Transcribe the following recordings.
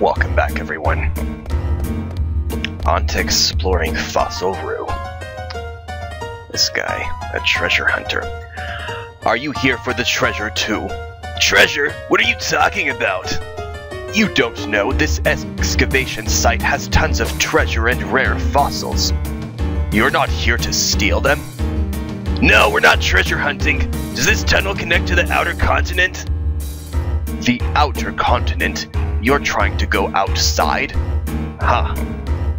Welcome back, everyone. On to exploring Fossil Roo. This guy, a treasure hunter. Are you here for the treasure too? Treasure? What are you talking about? You don't know, this excavation site has tons of treasure and rare fossils. You're not here to steal them? No, we're not treasure hunting. Does this tunnel connect to the outer continent? The outer continent? You're trying to go outside? Huh.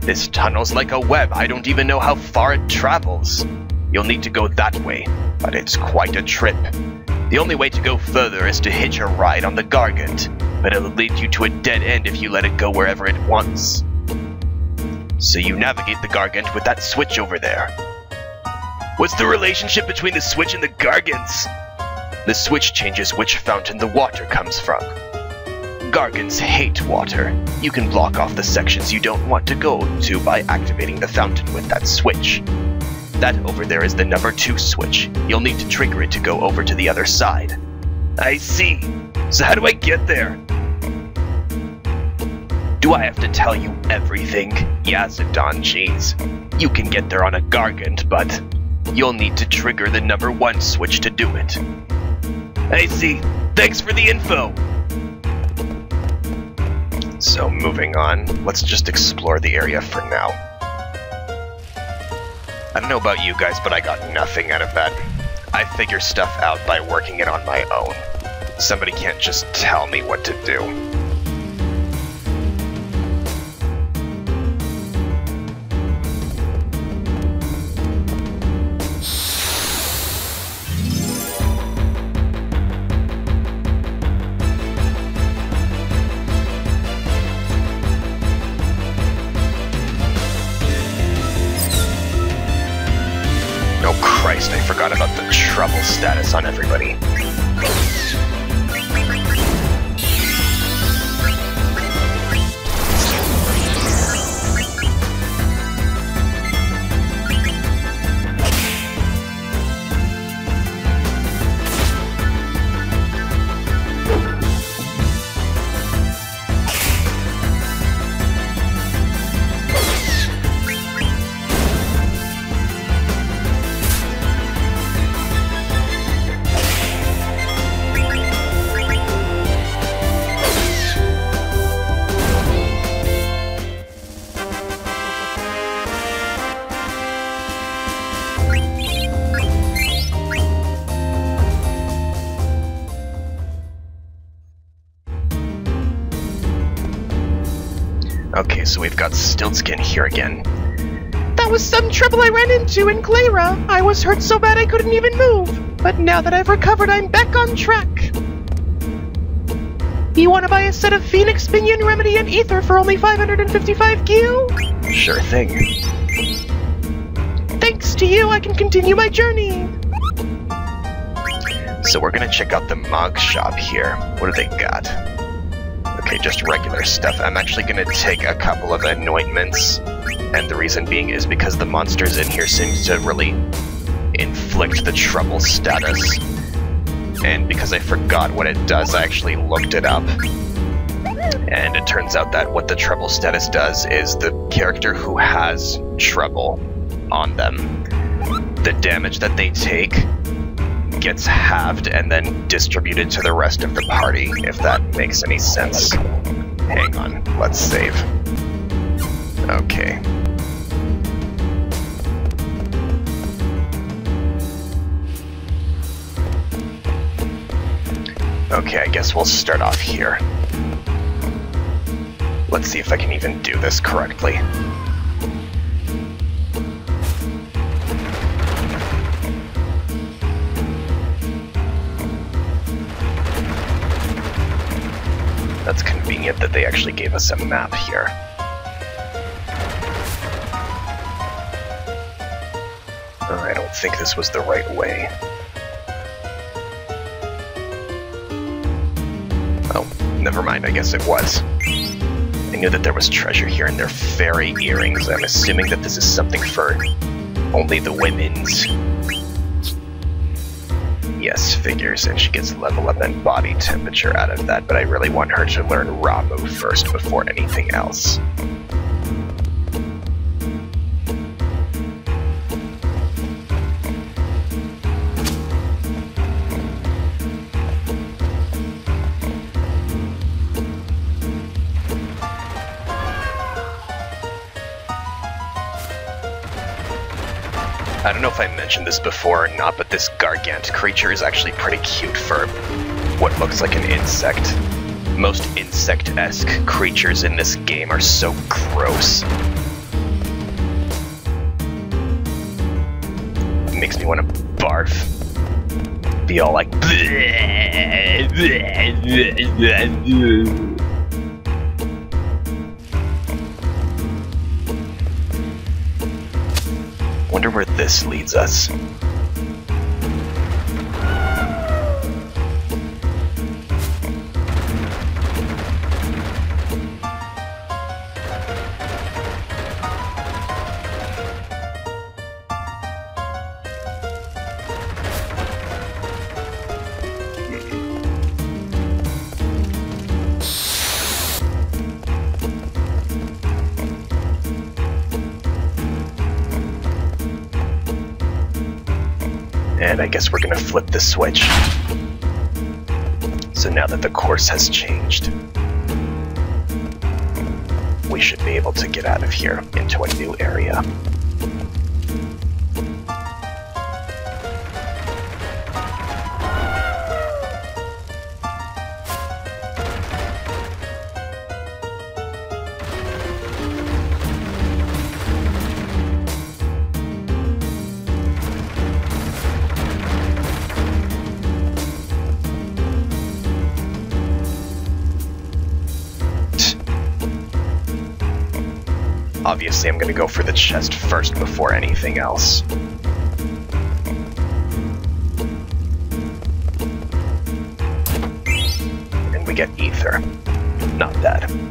This tunnel's like a web. I don't even know how far it travels. You'll need to go that way, but it's quite a trip. The only way to go further is to hitch a ride on the Gargant, but it'll lead you to a dead end if you let it go wherever it wants. So you navigate the Gargant with that switch over there. What's the relationship between the switch and the Gargants? The switch changes which fountain the water comes from. Gargants hate water. You can block off the sections you don't want to go to by activating the fountain with that switch. That over there is the number 2 switch. You'll need to trigger it to go over to the other side. I see. So how do I get there? Do I have to tell you everything? Yes, Don Cheese. You can get there on a Gargant, but You'll need to trigger the number one switch to do it. I see. Thanks for the info! So, moving on, let's just explore the area for now. I don't know about you guys, but I got nothing out of that. I figure stuff out by working it on my own. Somebody can't just tell me what to do. So we've got Stiltzkin here again. That was some trouble I ran into in Cleyra. I was hurt so bad I couldn't even move. But now that I've recovered, I'm back on track. You want to buy a set of Phoenix, Pinion, Remedy, and Ether for only 555 Q? Sure thing. Thanks to you, I can continue my journey. So we're gonna check out the Mog shop here. What do they got? Okay, just regular stuff. I'm actually gonna take a couple of Annoyntments, and the reason being is because the monsters in here seem to really inflict the trouble status. And because I forgot what it does, I actually looked it up. And it turns out that what the trouble status does is the character who has trouble on them, the damage that they take gets halved and then distributed to the rest of the party, if that makes any sense. Hang on, let's save. Okay. Okay, I guess we'll start off here. Let's see if I can even do this correctly. That's convenient that they actually gave us a map here. I don't think this was the right way. Oh, never mind, I guess it was. I knew that there was treasure here and they're fairy earrings. I'm assuming that this is something for only the women's. Yes, figures, and she gets level up and body temperature out of that, but I really want her to learn Ramuh first before anything else. I don't know if I mentioned this before or not, but this Gargant creature is actually pretty cute for what looks like an insect. Most insect-esque creatures in this game are so gross. It makes me want to barf. Be all like... Wonder where this leads us. And I guess we're gonna flip the switch. So now that the course has changed, we should be able to get out of here into a new area. Obviously, I'm gonna go for the chest first before anything else. And we get ether. Not bad.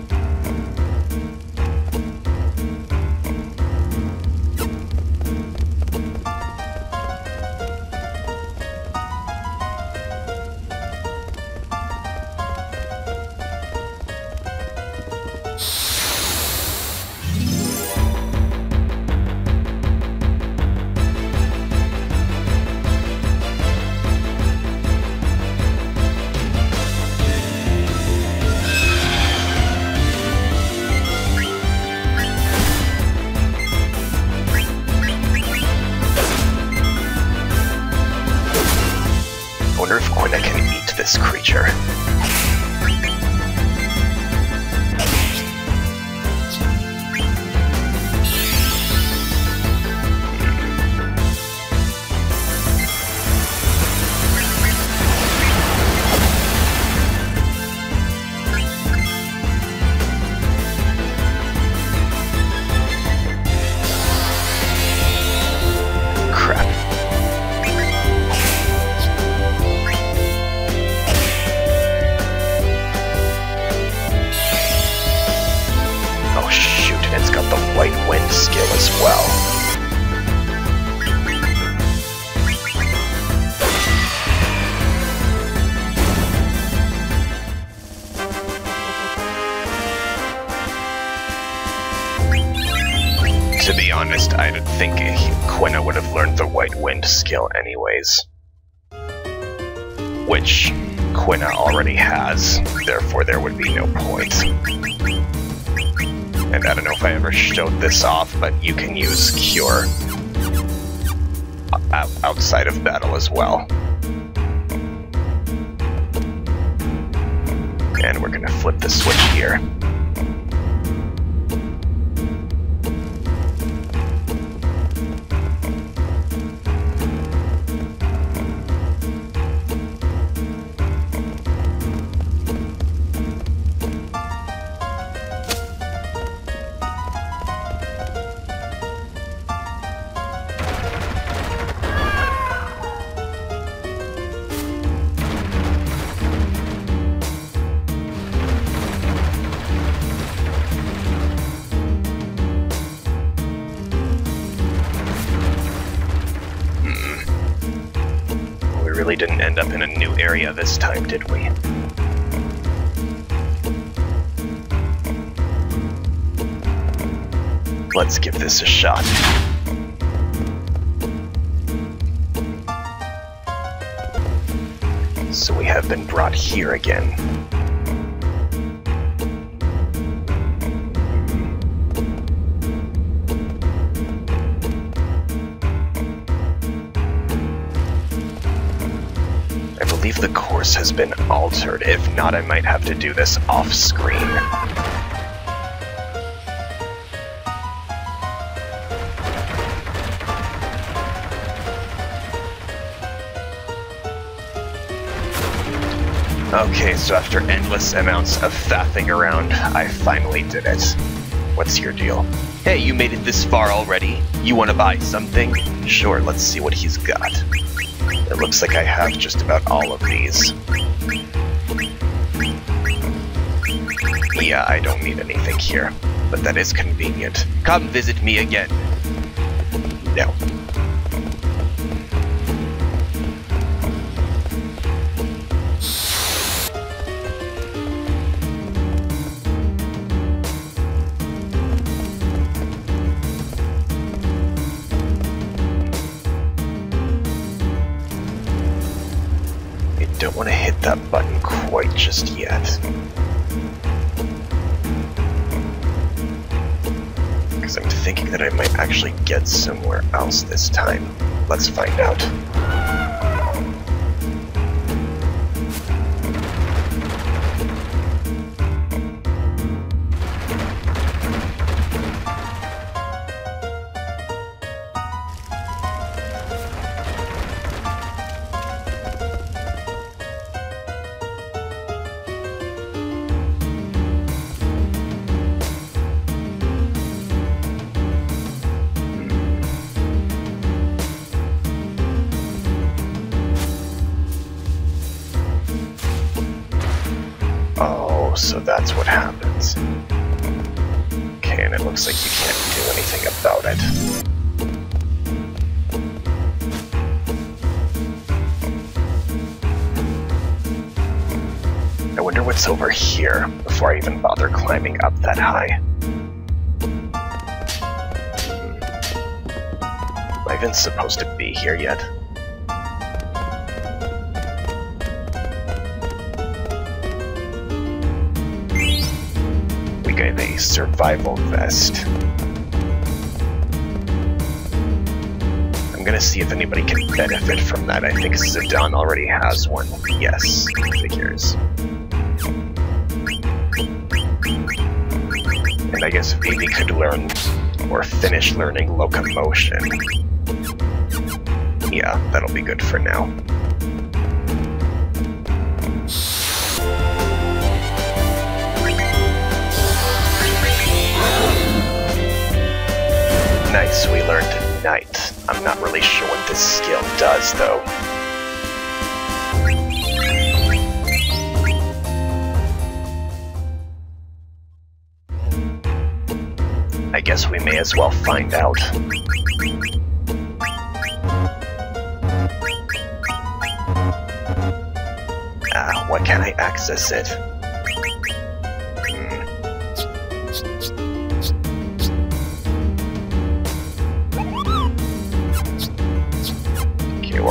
Anyways. Which Quina already has, therefore there would be no point. And I don't know if I ever showed this off, but you can use Cure outside of battle as well. And we're gonna flip the switch here. End up in a new area this time, did we? Let's give this a shot. So we have been brought here again. Has been altered. If not, I might have to do this off screen. Okay, so after endless amounts of faffing around, I finally did it. What's your deal? Hey, you made it this far already? You want to buy something? Sure, let's see what he's got. It looks like I have just about all of these. Yeah, I don't need anything here, but that is convenient. Come visit me again. No. I don't want to hit that button quite just yet. Because I'm thinking that I might actually get somewhere else this time. Let's find out. So that's what happens. Okay, and it looks like you can't do anything about it. I wonder what's over here before I even bother climbing up that high. Am I even supposed to be here yet? Got a survival vest. I'm gonna see if anybody can benefit from that. I think Zidane already has one. Yes, figures. And I guess Vivi could learn or finish learning locomotion. Yeah, that'll be good for now. We learned Knight. I'm not really sure what this skill does, though. I guess we may as well find out. Ah, why can't I access it?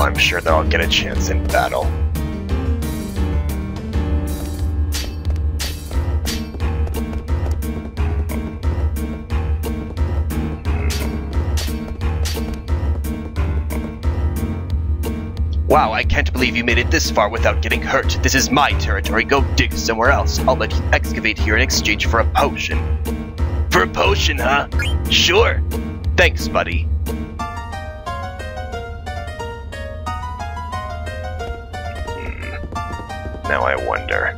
I'm sure that I'll get a chance in battle. Wow, I can't believe you made it this far without getting hurt. This is my territory. Go dig somewhere else. I'll let you excavate here in exchange for a potion. For a potion, huh? Sure. Thanks, buddy. Now I wonder.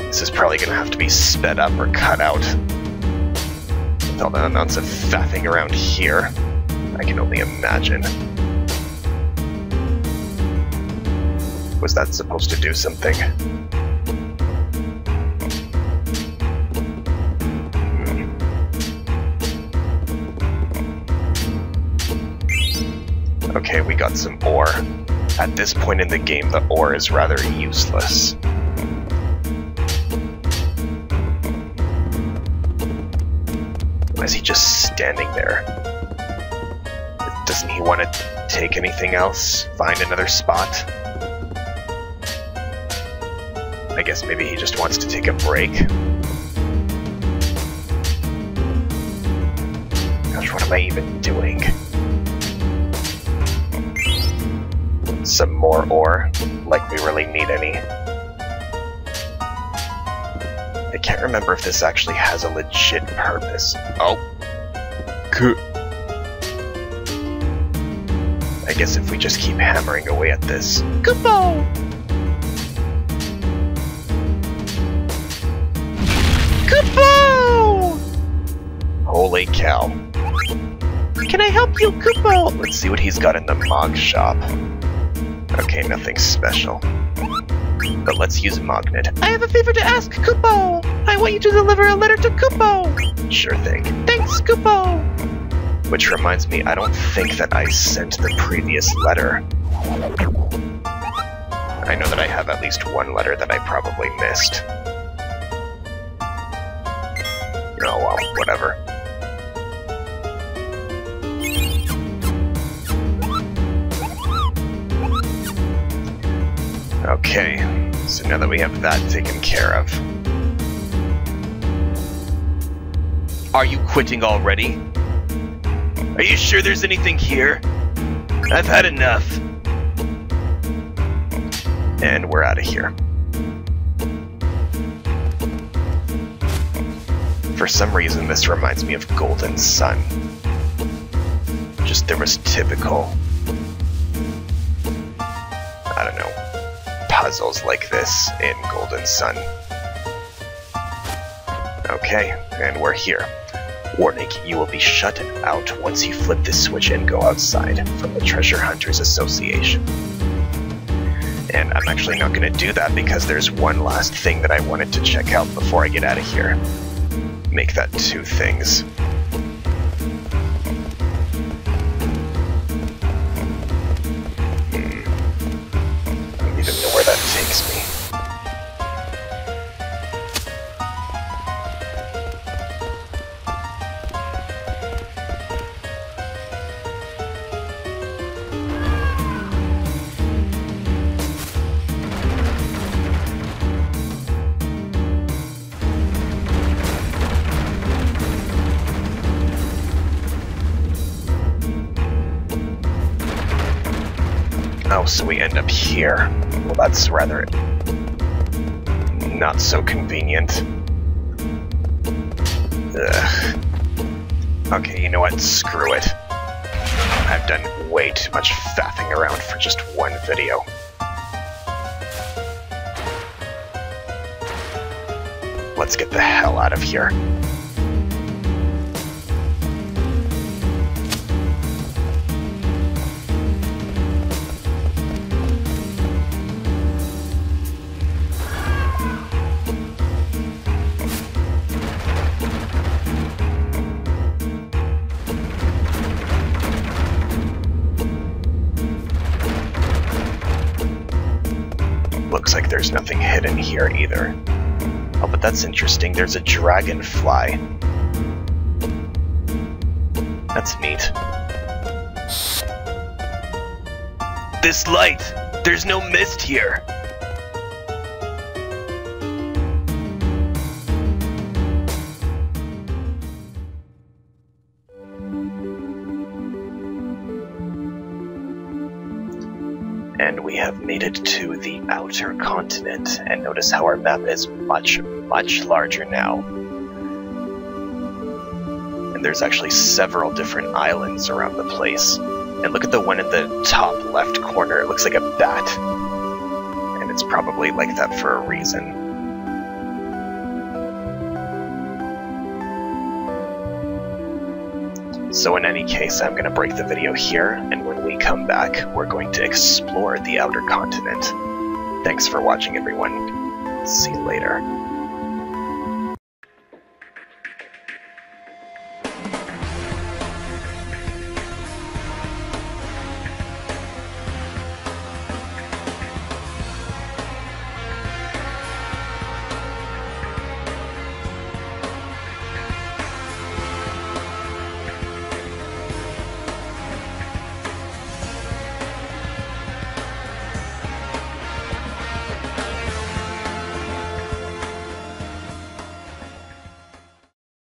This is probably gonna have to be sped up or cut out. With all the amounts of faffing around here. I can only imagine. Was that supposed to do something? Hmm. Okay, we got some ore. At this point in the game, the ore is rather useless. Why is he just standing there? Doesn't he want to take anything else? Find another spot? I guess maybe he just wants to take a break. Gosh, what am I even doing? Some more ore, like we really need any. I can't remember if this actually has a legit purpose. Oh. Cool. I guess if we just keep hammering away at this. Kupo! Kupo! Holy cow. Can I help you, Kupo? Let's see what he's got in the Mog shop. Okay, nothing special. But let's use a Mognet. I have a favor to ask, Kupo. I want you to deliver a letter to Kupo. Sure thing. Thanks, Kupo. Which reminds me, I don't think that I sent the previous letter. I know that I have at least one letter that I probably missed. Oh well, whatever. Okay, so now that we have that taken care of. Are you quitting already? Are you sure there's anything here? I've had enough. And we're out of here. For some reason, this reminds me of Golden Sun. Just there was typical. I don't know. Puzzles like this in Golden Sun. Okay, and we're here. Warning, you will be shut out once you flip this switch and go outside from the Treasure Hunters Association. And I'm actually not going to do that because there's one last thing that I wanted to check out before I get out of here. Make that two things. Oh, so we end up here. Well, that's rather not so convenient. Ugh. Okay, you know what? Screw it. I've done way too much faffing around for just one video. Let's get the hell out of here. Either. Oh, but that's interesting. There's a dragonfly. That's neat. This light! There's no mist here! And we have made it to the outer continent, and notice how our map is much, much larger now. And there's actually several different islands around the place. And look at the one in the top left corner, it looks like a bat. And it's probably like that for a reason. So in any case, I'm going to break the video here, and when we come back, we're going to explore the outer continent. Thanks for watching, everyone. See you later.